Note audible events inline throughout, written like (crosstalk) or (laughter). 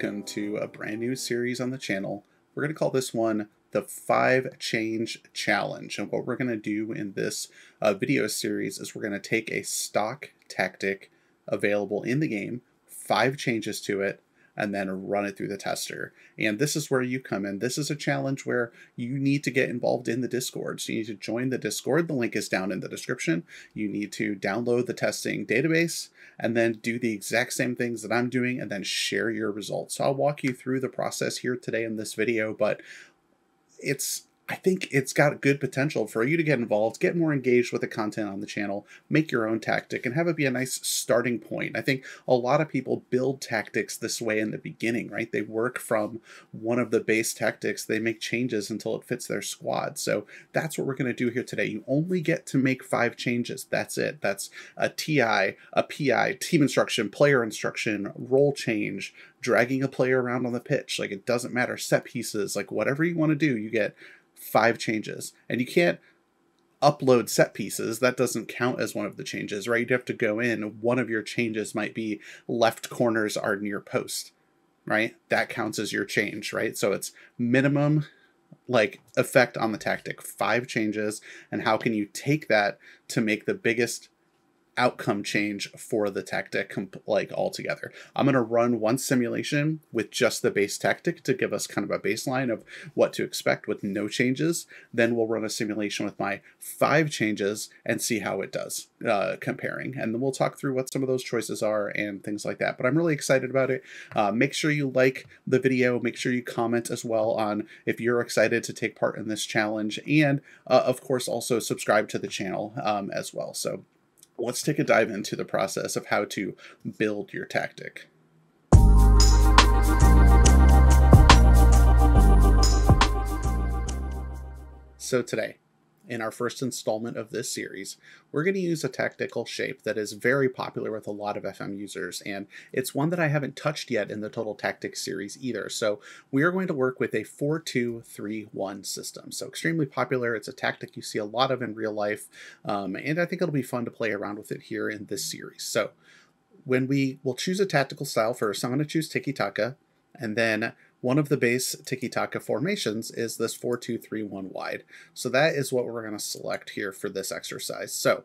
welcome to a brand new series on the channel. We're going to call this one the 5 Change Challenge. And what we're going to do in this uh, video series is we're going to take a stock tactic available in the game, 5 changes to it, and then run it through the tester. And this is where you come in. This is a challenge where you need to get involved in the Discord. So you need to join the Discord. The link is down in the description. You need to download the testing database and then do the exact same things that I'm doing and then share your results. So I'll walk you through the process here today in this video, but it's I think it's got good potential for you to get involved, get more engaged with the content on the channel, make your own tactic, and have it be a nice starting point. I think a lot of people build tactics this way in the beginning, right? They work from one of the base tactics, they make changes until it fits their squad. So that's what we're going to do here today. You only get to make five changes. That's it. That's a TI, a PI, team instruction, player instruction, role change, dragging a player around on the pitch. Like it doesn't matter. Set pieces, like whatever you want to do, you get five changes. And you can't upload set pieces. That doesn't count as one of the changes, right? You'd have to go in. One of your changes might be left corners are near post, right? That counts as your change, right? So it's minimum like effect on the tactic, five changes, and how can you take that to make the biggest outcome change for the tactic like altogether. I'm going to run one simulation with just the base tactic to give us kind of a baseline of what to expect with no changes. Then we'll run a simulation with my five changes and see how it does uh, comparing. And then we'll talk through what some of those choices are and things like that. But I'm really excited about it. Uh, make sure you like the video. Make sure you comment as well on if you're excited to take part in this challenge. And uh, of course, also subscribe to the channel um, as well. So let's take a dive into the process of how to build your tactic. So today, in our first installment of this series, we're going to use a tactical shape that is very popular with a lot of FM users, and it's one that I haven't touched yet in the Total Tactics series either. So we are going to work with a 4-2-3-1 system. So extremely popular. It's a tactic you see a lot of in real life, um, and I think it'll be fun to play around with it here in this series. So when we will choose a tactical style first, I'm going to choose Tiki Taka, and then one of the base tiki-taka formations is this 4-2-3-1 wide. So that is what we're going to select here for this exercise. So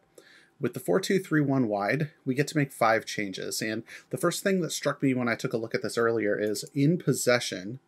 with the 4-2-3-1 wide, we get to make five changes. And the first thing that struck me when I took a look at this earlier is in possession,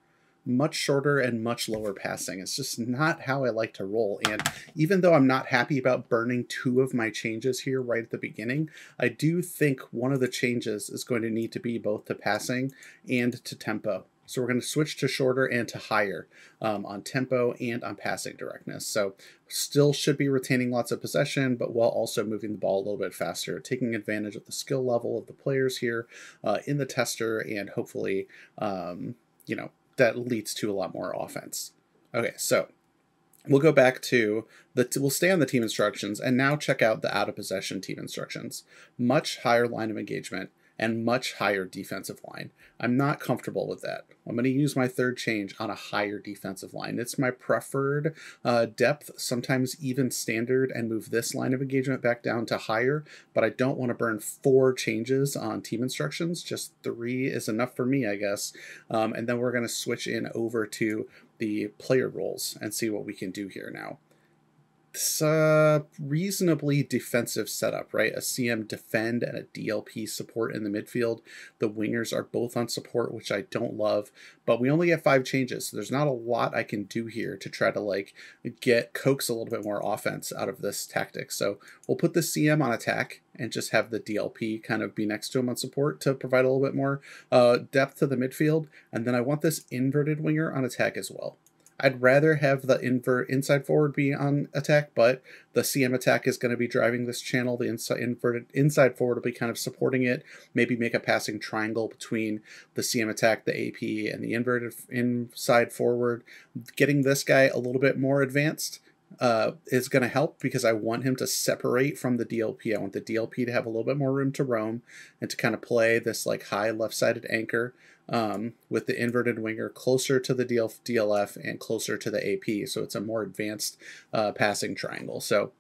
much shorter and much lower passing. It's just not how I like to roll. And even though I'm not happy about burning two of my changes here right at the beginning, I do think one of the changes is going to need to be both to passing and to tempo. So we're going to switch to shorter and to higher um, on tempo and on passing directness. So still should be retaining lots of possession, but while also moving the ball a little bit faster, taking advantage of the skill level of the players here uh, in the tester, and hopefully, um, you know, that leads to a lot more offense. Okay, so we'll go back to the, we'll stay on the team instructions and now check out the out of possession team instructions. Much higher line of engagement and much higher defensive line. I'm not comfortable with that. I'm going to use my third change on a higher defensive line. It's my preferred uh, depth, sometimes even standard, and move this line of engagement back down to higher, but I don't want to burn four changes on team instructions. Just three is enough for me, I guess. Um, and then we're going to switch in over to the player roles and see what we can do here now it's a reasonably defensive setup, right? A CM defend and a DLP support in the midfield. The wingers are both on support, which I don't love, but we only get five changes. So there's not a lot I can do here to try to like get coax a little bit more offense out of this tactic. So we'll put the CM on attack and just have the DLP kind of be next to him on support to provide a little bit more uh, depth to the midfield. And then I want this inverted winger on attack as well. I'd rather have the invert inside forward be on attack, but the CM attack is going to be driving this channel. The inside inverted inside forward will be kind of supporting it. Maybe make a passing triangle between the CM attack, the AP, and the inverted inside forward. Getting this guy a little bit more advanced uh, is going to help because I want him to separate from the DLP. I want the DLP to have a little bit more room to roam and to kind of play this like high left-sided anchor um, with the inverted winger closer to the DL DLF and closer to the AP. So it's a more advanced uh, passing triangle. So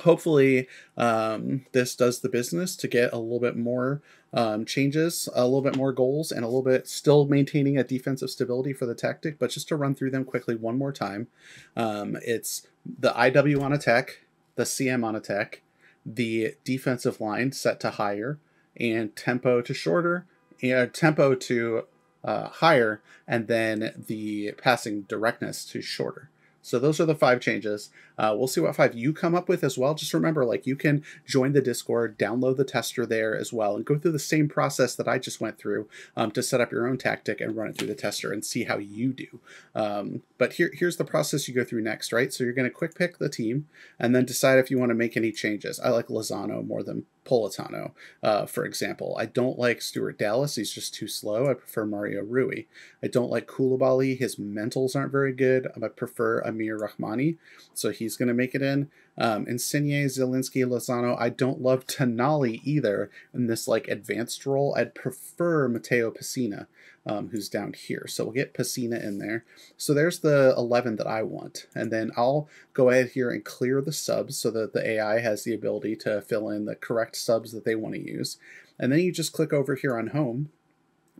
hopefully um, this does the business to get a little bit more um, changes, a little bit more goals, and a little bit still maintaining a defensive stability for the tactic. But just to run through them quickly one more time, um, it's the IW on attack, the CM on attack, the defensive line set to higher, and tempo to shorter, and tempo to uh, higher, and then the passing directness to shorter. So those are the five changes. Uh, we'll see what five you come up with as well. Just remember, like you can join the Discord, download the tester there as well, and go through the same process that I just went through um, to set up your own tactic and run it through the tester and see how you do. Um, but here, here's the process you go through next, right? So you're going to quick pick the team and then decide if you want to make any changes. I like Lozano more than Politano, uh, for example. I don't like Stuart Dallas. He's just too slow. I prefer Mario Rui. I don't like Koulibaly. His mentals aren't very good. I prefer Amir Rahmani, so he's going to make it in. Um, Insigne, Zielinski, Lozano. I don't love Tonali either in this like advanced role. I'd prefer Matteo Pessina um, who's down here. So we'll get Pessina in there. So there's the 11 that I want. And then I'll go ahead here and clear the subs so that the AI has the ability to fill in the correct subs that they want to use. And then you just click over here on home,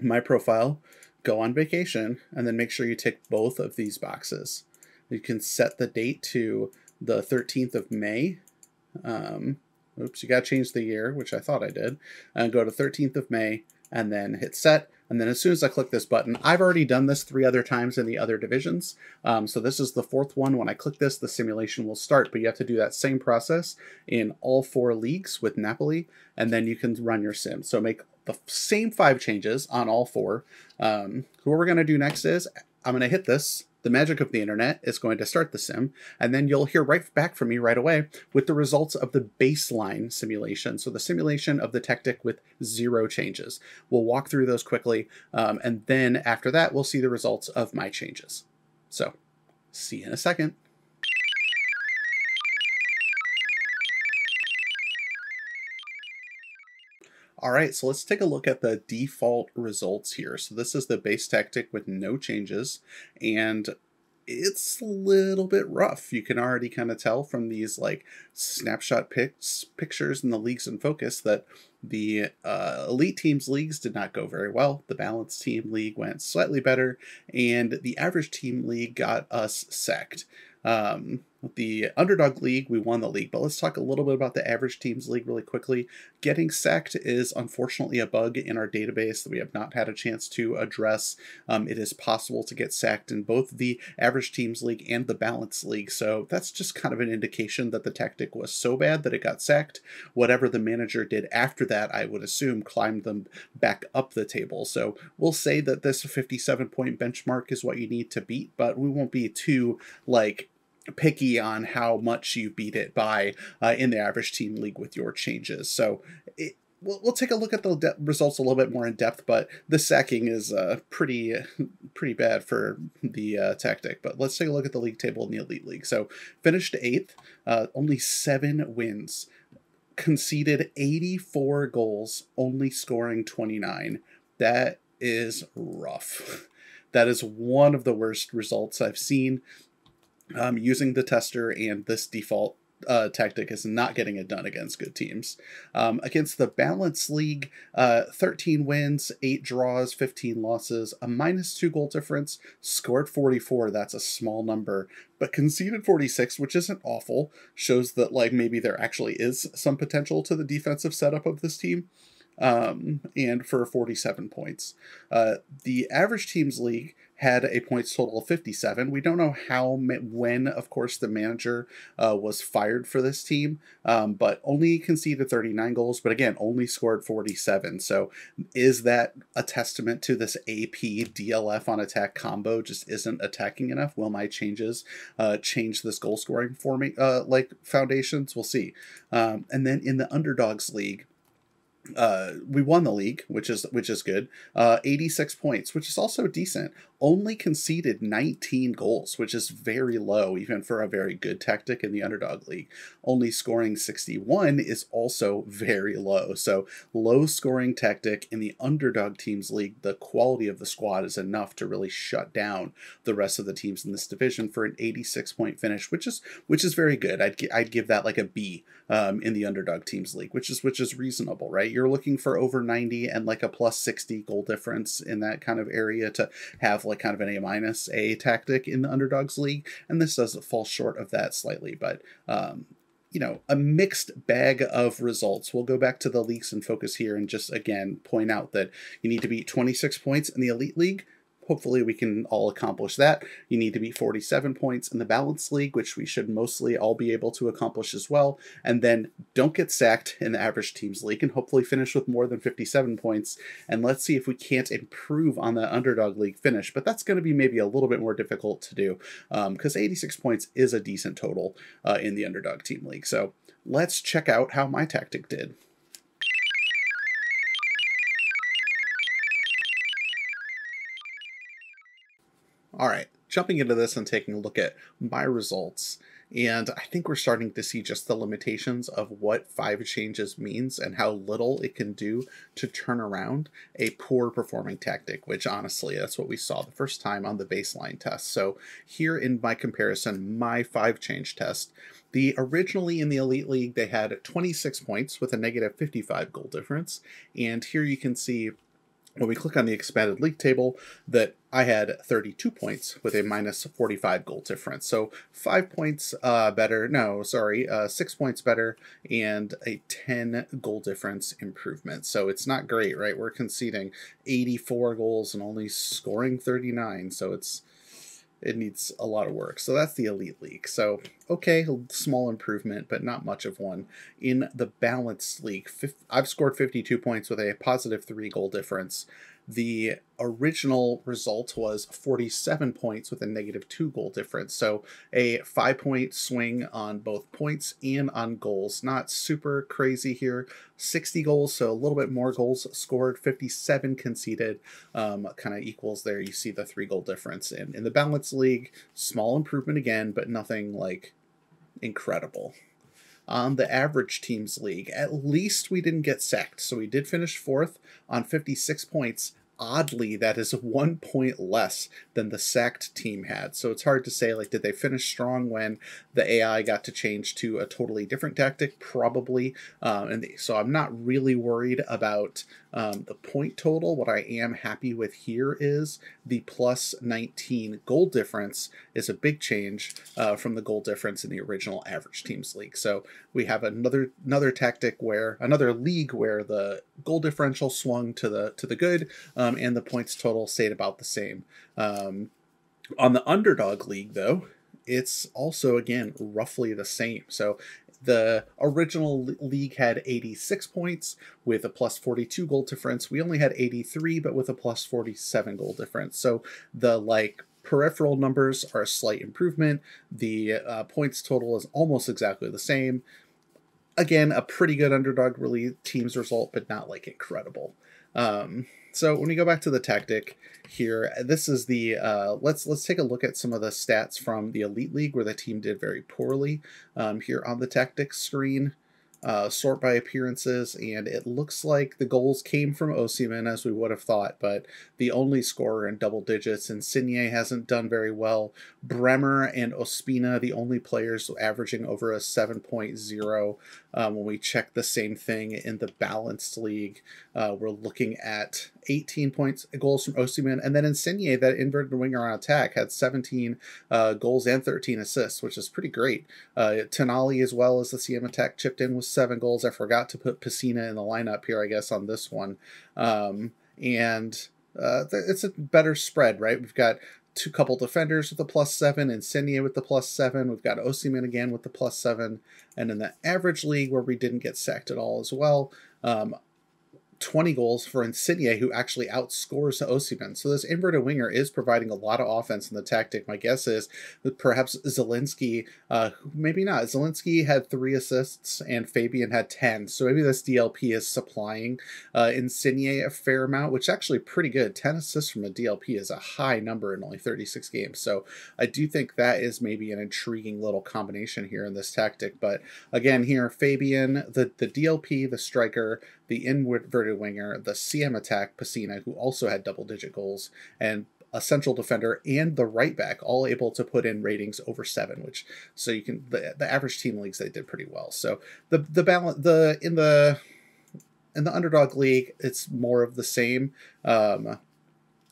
my profile, go on vacation, and then make sure you tick both of these boxes. You can set the date to the 13th of May. Um, oops, you got to change the year, which I thought I did. And go to 13th of May and then hit set. And then as soon as I click this button, I've already done this three other times in the other divisions. Um, so this is the fourth one. When I click this, the simulation will start, but you have to do that same process in all four leagues with Napoli, and then you can run your sim. So make the same five changes on all four. Um, what we're going to do next is I'm going to hit this the magic of the internet is going to start the sim, and then you'll hear right back from me right away with the results of the baseline simulation. So the simulation of the tactic with zero changes. We'll walk through those quickly, um, and then after that, we'll see the results of my changes. So, see you in a second. All right, so let's take a look at the default results here. So this is the base tactic with no changes, and it's a little bit rough. You can already kind of tell from these like snapshot pics, pictures in the leagues in focus that the uh, elite teams leagues did not go very well. The balanced team league went slightly better, and the average team league got us sacked. Um, the underdog league, we won the league, but let's talk a little bit about the average teams league really quickly. Getting sacked is unfortunately a bug in our database that we have not had a chance to address. Um, it is possible to get sacked in both the average teams league and the balance league, so that's just kind of an indication that the tactic was so bad that it got sacked. Whatever the manager did after that, I would assume, climbed them back up the table. So we'll say that this 57 point benchmark is what you need to beat, but we won't be too like picky on how much you beat it by uh, in the average team league with your changes. So it, we'll, we'll take a look at the results a little bit more in depth, but the sacking is uh, pretty (laughs) pretty bad for the uh, tactic. But let's take a look at the league table in the elite league. So finished eighth, uh, only seven wins, conceded 84 goals, only scoring 29. That is rough. (laughs) That is one of the worst results I've seen um, using the tester and this default uh, tactic is not getting it done against good teams. Um, against the Balance League, uh, 13 wins, 8 draws, 15 losses, a minus 2 goal difference, scored 44. That's a small number, but conceded 46, which isn't awful. Shows that, like, maybe there actually is some potential to the defensive setup of this team. Um, and for 47 points. Uh, the average teams league had a points total of 57. We don't know how, when, of course, the manager uh, was fired for this team, um, but only conceded 39 goals, but again, only scored 47. So is that a testament to this AP DLF on attack combo just isn't attacking enough? Will my changes uh, change this goal scoring for me, uh, like foundations? We'll see. Um, and then in the Underdogs League, uh, we won the league, which is which is good. Uh, 86 points, which is also decent. Only conceded 19 goals, which is very low, even for a very good tactic in the underdog league. Only scoring 61 is also very low. So, low scoring tactic in the underdog teams league, the quality of the squad is enough to really shut down the rest of the teams in this division for an 86 point finish, which is which is very good. I'd I'd give that like a B um, in the underdog teams league, which is which is reasonable, right? You're looking for over 90 and like a plus 60 goal difference in that kind of area to have like kind of an A minus A tactic in the underdogs league, and this does fall short of that slightly, but um, you know, a mixed bag of results. We'll go back to the leagues and focus here and just again point out that you need to beat 26 points in the Elite League hopefully we can all accomplish that. You need to be 47 points in the balance league, which we should mostly all be able to accomplish as well. And then don't get sacked in the average teams league and hopefully finish with more than 57 points. And let's see if we can't improve on the underdog league finish. But that's going to be maybe a little bit more difficult to do because um, 86 points is a decent total uh, in the underdog team league. So let's check out how my tactic did. All right, jumping into this and taking a look at my results. And I think we're starting to see just the limitations of what five changes means and how little it can do to turn around a poor performing tactic, which honestly, that's what we saw the first time on the baseline test. So here in my comparison, my five change test, the originally in the Elite League, they had 26 points with a negative 55 goal difference. And here you can see when we click on the expanded league table that I had 32 points with a minus 45 goal difference. So five points uh, better, no, sorry, uh, six points better and a 10 goal difference improvement. So it's not great, right? We're conceding 84 goals and only scoring 39. So it's it needs a lot of work. So that's the Elite League. So, okay, small improvement, but not much of one. In the Balanced League, I've scored 52 points with a positive three goal difference. The original result was 47 points with a negative two goal difference. So a five point swing on both points and on goals. Not super crazy here. 60 goals, so a little bit more goals scored, 57 conceded, um, kind of equals there. You see the three goal difference. And in the balance league, small improvement again, but nothing like incredible on the average teams league. At least we didn't get sacked. So we did finish fourth on 56 points oddly that is one point less than the sacked team had. So it's hard to say like did they finish strong when the ai got to change to a totally different tactic? Probably. Um, and so i'm not really worried about um, the point total. What i am happy with here is the plus 19 goal difference is a big change uh, from the goal difference in the original average teams league. So we have another another tactic where another league where the goal differential swung to the to the good um, and the points total stayed about the same. Um, on the underdog league, though, it's also again roughly the same. So the original league had 86 points with a plus 42 goal difference. We only had 83, but with a plus 47 goal difference. So the like peripheral numbers are a slight improvement. The uh, points total is almost exactly the same. Again, a pretty good underdog really team's result, but not like incredible. Um, so when we go back to the tactic here, this is the uh, let's let's take a look at some of the stats from the Elite League where the team did very poorly. Um, here on the tactics screen, uh, sort by appearances, and it looks like the goals came from Osimhen, as we would have thought, but the only scorer in double digits. and Insigne hasn't done very well. Bremer and Ospina, the only players averaging over a 7.0. Um, when we check the same thing in the balanced league, uh, we're looking at 18 points goals from Osimhen, and then Insigne, that inverted winger on attack, had 17 uh, goals and 13 assists, which is pretty great. Uh, Tonali, as well as the CM attack, chipped in with seven goals. I forgot to put Pessina in the lineup here, I guess, on this one. Um, and uh, it's a better spread, right? We've got two couple defenders with the plus seven, Insigne with the plus seven. We've got Osimhen again with the plus seven. And in the average league where we didn't get sacked at all as well, um, 20 goals for Insigne, who actually outscores Osimhen. So this inverted winger is providing a lot of offense in the tactic. My guess is that perhaps Zielinski, uh, maybe not. Zielinski had three assists and Fabian had 10. So maybe this DLP is supplying uh, Insigne a fair amount, which is actually pretty good. 10 assists from a DLP is a high number in only 36 games. So I do think that is maybe an intriguing little combination here in this tactic. But again, here, Fabian, the, the DLP, the striker, the inverted winger, the CM attack, Pessina, who also had double digit goals, and a central defender and the right back all able to put in ratings over seven which so you can the, the average team leagues they did pretty well so the the balance the in the in the underdog league it's more of the same um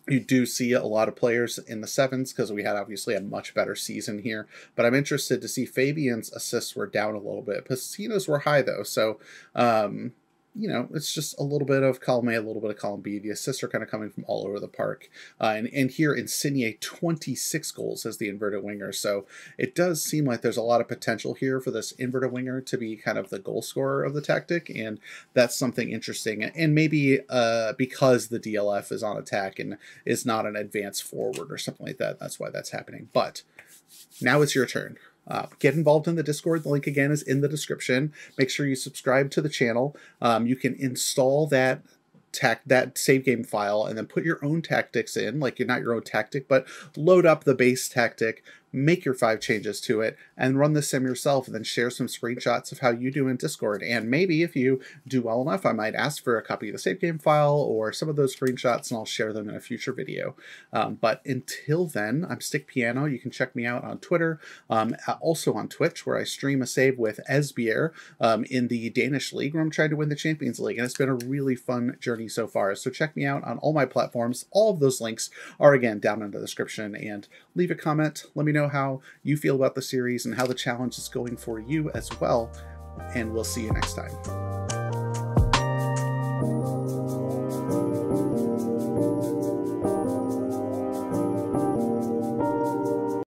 you do see a lot of players in the sevens because we had obviously a much better season here. But I'm interested to see Fabian's assists were down a little bit. Pessina's were high though, so um, you know, it's just a little bit of column A, a little bit of column B. The assists are kind of coming from all over the park. Uh, and, and here Insigne, 26 goals as the inverted winger. So it does seem like there's a lot of potential here for this inverted winger to be kind of the goal scorer of the tactic. And that's something interesting. And maybe uh, because the DLF is on attack and is not an advanced forward or something like that, that's why that's happening. But now it's your turn. Uh, get involved in the Discord. The link again is in the description. Make sure you subscribe to the channel. Um, you can install that tac that save game file and then put your own tactics in, like you're not your own tactic, but load up the base tactic, make your five changes to it, and run the sim yourself, and then share some screenshots of how you do in Discord. And maybe if you do well enough, I might ask for a copy of the save game file or some of those screenshots, and I'll share them in a future video. Um, but until then, I'm Stick Piano. You can check me out on Twitter, um, also on Twitch, where I stream a save with Esbjerg um, in the Danish League, where I'm trying to win the Champions League, and it's been a really fun journey so far. So check me out on all my platforms. All of those links are again down in the description, and leave a comment. Let me know how you feel about the series and how the challenge is going for you as well. And we'll see you next time.